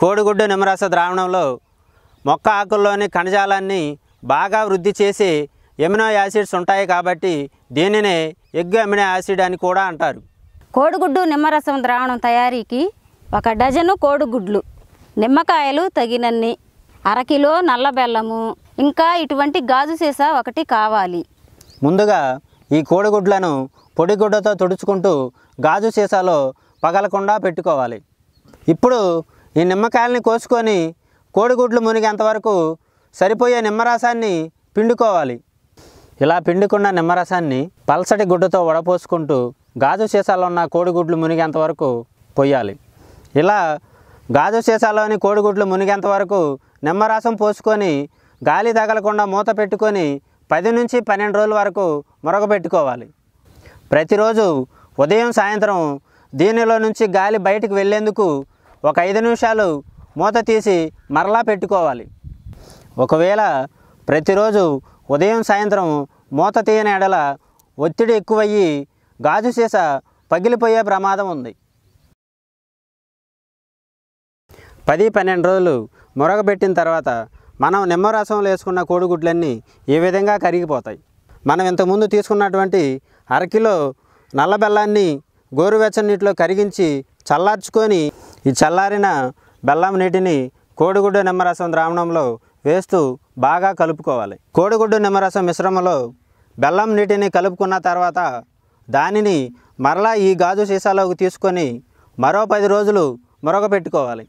కోడిగుడ్డు నిమ్మరస ద్రావణంలో మొక్క ఆకుల్లోని కణజాలాన్ని బాగా వృద్ధి చేసి ఎమినో యాసిడ్స్ ఉంటాయి కాబట్టి దీనినే ఎగ్ అమినో యాసిడ్ అని కూడా అంటారు. కోడిగుడ్డు నిమ్మరసం ద్రావణం తయారీకి ఒక డజను కోడిగుడ్లు నిమ్మకాయలు తగినన్ని అరకిలో నల్ల బెల్లము ఇంకా ఇటువంటి గాజు సీసా ఒకటి కావాలి. ముందుగా ఈ కోడిగుడ్లను పొడిగుడ్డతో తుడుచుకుంటూ గాజు సీసాలో పగలకుండా పెట్టుకోవాలి. ఇప్పుడు ఈ నిమ్మకాయలని కోసుకొని కోడిగుడ్లు మునిగేంతవరకు సరిపోయే నిమ్మరసాన్ని పిండుకోవాలి. ఇలా పిండుకున్న నిమ్మరసాన్ని పల్సటి గుడ్డతో వడపోసుకుంటూ గాజు సీసాలో ఉన్న కోడిగుడ్లు మునిగేంత వరకు పొయ్యాలి. ఇలా గాజు సీసాలోని కోడిగుడ్లు మునిగేంత వరకు నిమ్మరసం పోసుకొని గాలి తగలకుండా మూత పెట్టుకొని పది నుంచి పన్నెండు రోజుల వరకు మురగబెట్టుకోవాలి. ప్రతిరోజు ఉదయం సాయంత్రం దీనిలో నుంచి గాలి బయటికి వెళ్ళేందుకు ఒక ఐదు నిమిషాలు మూత తీసి మరలా పెట్టుకోవాలి. ఒకవేళ ప్రతిరోజు ఉదయం సాయంత్రం మూత తీయని ఎడల ఒత్తిడి ఎక్కువయ్యి గాజు సీస పగిలిపోయే ప్రమాదం ఉంది. పది పన్నెండు రోజులు మురగబెట్టిన తర్వాత మనం నిమ్మరసంలో వేసుకున్న కోడిగుడ్లన్నీ ఈ విధంగా కరిగిపోతాయి. మనం ఇంతకుముందు తీసుకున్నటువంటి అరకిలో నల్ల బెల్లాన్ని గోరువెచ్చని నీటిలో కరిగించి చల్లార్చుకొని ఈ చల్లారిన బెల్లం నీటిని కోడిగుడ్డు నిమ్మరసం ద్రావణంలో వేస్తూ బాగా కలుపుకోవాలి. కోడిగుడ్డు నిమ్మరసం మిశ్రమంలో బెల్లం నీటిని కలుపుకున్న తర్వాత దానిని మరలా ఈ గాజు సీసాలోకి తీసుకొని మరో పది రోజులు మురగపెట్టుకోవాలి.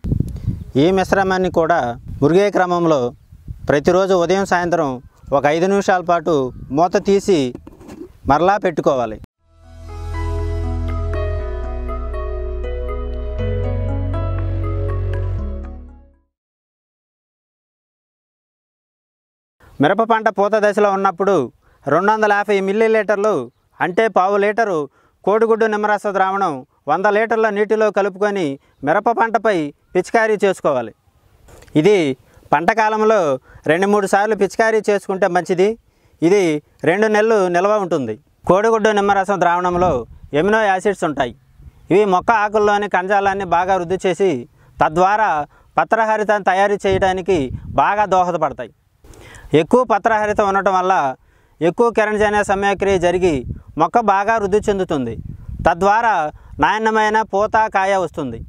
ఈ మిశ్రమాన్ని కూడా మురిగే క్రమంలో ప్రతిరోజు ఉదయం సాయంత్రం ఒక ఐదు నిమిషాల పాటు మూత తీసి మరలా పెట్టుకోవాలి. మిరప పంట పూత దశలో ఉన్నప్పుడు రెండు వందల యాభై మిల్లీ లీటర్లు అంటే పావు లీటరు కోడిగుడ్డు నిమ్మరస ద్రావణం వంద లీటర్ల నీటిలో కలుపుకొని మిరప పంటపై పిచికారీ చేసుకోవాలి. ఇది పంట కాలంలో రెండు మూడు సార్లు పిచికారీ చేసుకుంటే మంచిది. ఇది రెండు నెలలు నిల్వ ఉంటుంది. కోడిగుడ్డు నిమ్మరసం ద్రావణంలో ఎమినో యాసిడ్స్ ఉంటాయి. ఇవి మొక్క ఆకుల్లోని కణజాలాన్ని బాగా వృద్ధి చేసి తద్వారా పత్రహరితం తయారు చేయడానికి బాగా దోహదపడతాయి. ఎక్కువ పత్రహరిత ఉండటం వల్ల ఎక్కువ కిరణజన్య సమయక్రియ జరిగి మొక్క బాగా వృద్ధి చెందుతుంది. తద్వారా నాణ్యమైన పూత కాయ వస్తుంది.